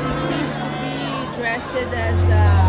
she seems to be dressed as a